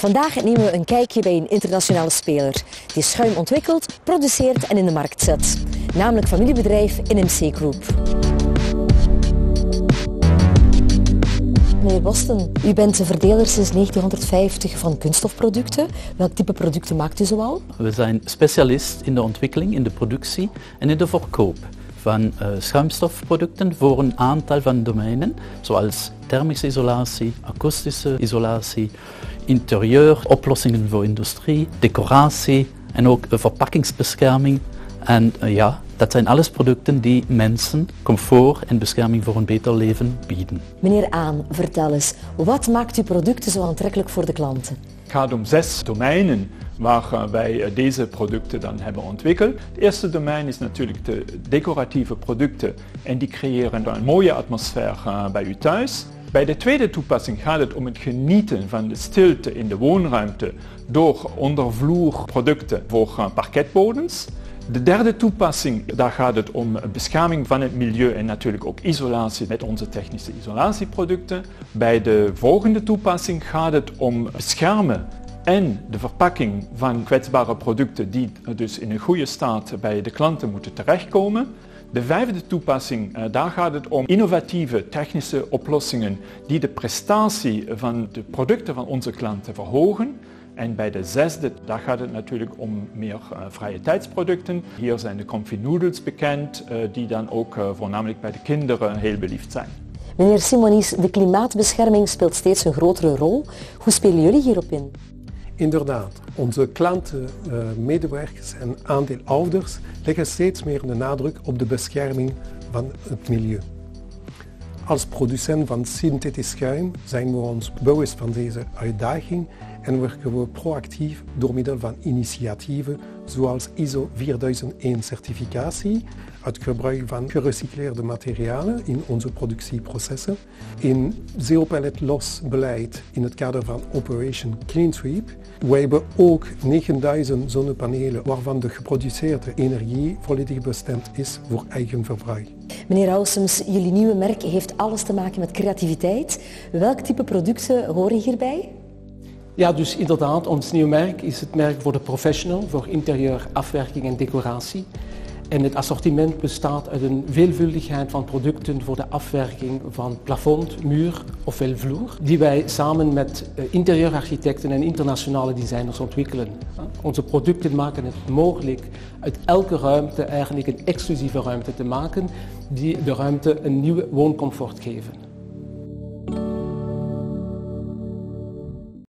Vandaag nemen we een kijkje bij een internationale speler die schuim ontwikkelt, produceert en in de markt zet. Namelijk familiebedrijf NMC Group. Meneer Boston, u bent de verdeler sinds 1950 van kunststofproducten. Welk type producten maakt u zoal? We zijn specialist in de ontwikkeling, in de productie en in de verkoop van uh, schuimstofproducten voor een aantal van domeinen, zoals thermische isolatie, akoestische isolatie, interieur, oplossingen voor industrie, decoratie en ook verpakkingsbescherming. En uh, ja, dat zijn alles producten die mensen comfort en bescherming voor een beter leven bieden. Meneer Aan, vertel eens, wat maakt uw producten zo aantrekkelijk voor de klanten? Het gaat om zes domeinen waar wij deze producten dan hebben ontwikkeld. Het eerste domein is natuurlijk de decoratieve producten en die creëren een mooie atmosfeer bij u thuis. Bij de tweede toepassing gaat het om het genieten van de stilte in de woonruimte door ondervloerproducten voor parketbodens. De derde toepassing, daar gaat het om bescherming van het milieu en natuurlijk ook isolatie met onze technische isolatieproducten. Bij de volgende toepassing gaat het om beschermen en de verpakking van kwetsbare producten die dus in een goede staat bij de klanten moeten terechtkomen. De vijfde toepassing, eh, daar gaat het om innovatieve technische oplossingen die de prestatie van de producten van onze klanten verhogen. En bij de zesde, daar gaat het natuurlijk om meer uh, vrije tijdsproducten. Hier zijn de comfy noodles bekend, uh, die dan ook uh, voornamelijk bij de kinderen heel beliefd zijn. Meneer Simonis, de klimaatbescherming speelt steeds een grotere rol. Hoe spelen jullie hierop in? Inderdaad, onze klanten, medewerkers en aandeelhouders leggen steeds meer de nadruk op de bescherming van het milieu. Als producent van synthetisch schuim zijn we ons bewust van deze uitdaging en werken we proactief door middel van initiatieven zoals ISO 4001 certificatie, het gebruik van gerecycleerde materialen in onze productieprocessen, in zero pellet loss beleid in het kader van Operation Clean Sweep. We hebben ook 9000 zonnepanelen waarvan de geproduceerde energie volledig bestemd is voor eigen verbruik. Meneer Ausums, jullie nieuwe merk heeft alles te maken met creativiteit. Welk type producten horen hierbij? Ja, dus inderdaad, ons nieuwe merk is het merk voor de professional, voor interieur, afwerking en decoratie. En het assortiment bestaat uit een veelvuldigheid van producten voor de afwerking van plafond, muur ofwel vloer, die wij samen met eh, interieurarchitecten en internationale designers ontwikkelen. Onze producten maken het mogelijk uit elke ruimte eigenlijk een exclusieve ruimte te maken die de ruimte een nieuwe wooncomfort geven.